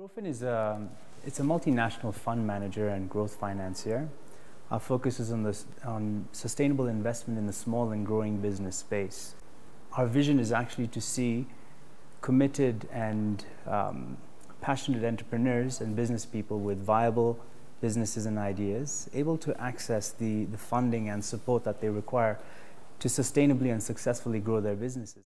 GroFin is a, it's a multinational fund manager and growth financier. Our focus is on, the on sustainable investment in the small and growing business space. Our vision is actually to see committed and um, passionate entrepreneurs and business people with viable businesses and ideas able to access the, the funding and support that they require to sustainably and successfully grow their businesses.